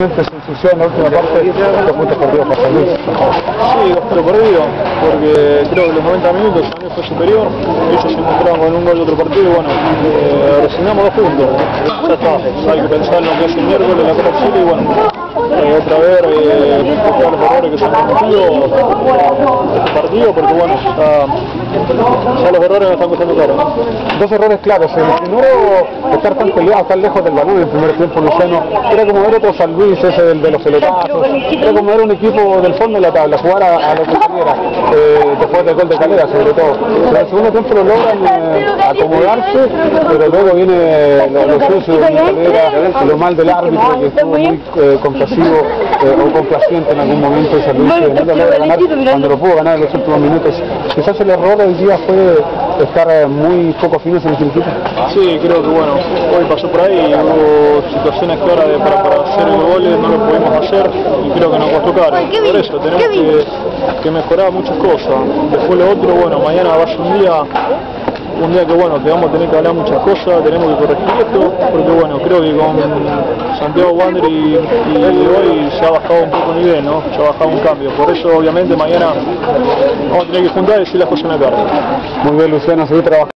Se ensució en la última parte, para San Luis. Sí, dos puntos perdidos, porque creo que los 90 minutos San Luis fue superior, ellos se encontraron con un gol de otro partido y bueno, eh, resignamos dos puntos. Ya está, hay que pensar en lo que es el miércoles, la Copa Chile y bueno, eh, otra vez eh, todos este partido, porque bueno, ya, los errores me están costando caro. Dos errores claros. El primero, estar tan peleado, tan lejos del balón en el primer tiempo, Luciano. Era como ver otro San Luis, ese del, de los pelotazos. Era como ver un equipo del fondo de la tabla, jugar a, a lo que quisiera, eh, después del gol de Calera, sobre todo. En el segundo tiempo lo logran eh, acomodarse, pero luego viene lo, lo sucio de Calera, lo mal del árbitro, que estuvo muy eh, compasivo eh, o complaciente en algún momento Luis, que no lo ganar cuando lo pudo ganar en los últimos minutos. Quizás el error hoy día fue estar eh, muy poco finos en el equipo. Sí, creo que bueno, hoy pasó por ahí, hubo situaciones claras de, para, para hacer el gol, no lo pudimos hacer y creo que nos costó caro. Por eso tenemos que, que mejorar muchas cosas. Después lo otro, bueno, mañana va a ser un día un día que bueno, que vamos a tener que hablar muchas cosas, tenemos que corregir esto, porque bueno, creo que con Santiago Wander y, hoy se ha bajado un poco el nivel, ¿no? Se ha bajado un cambio, por eso obviamente mañana vamos a tener que juntar y decir las cosas en la cara. Muy bien, Luciano, seguir trabajando.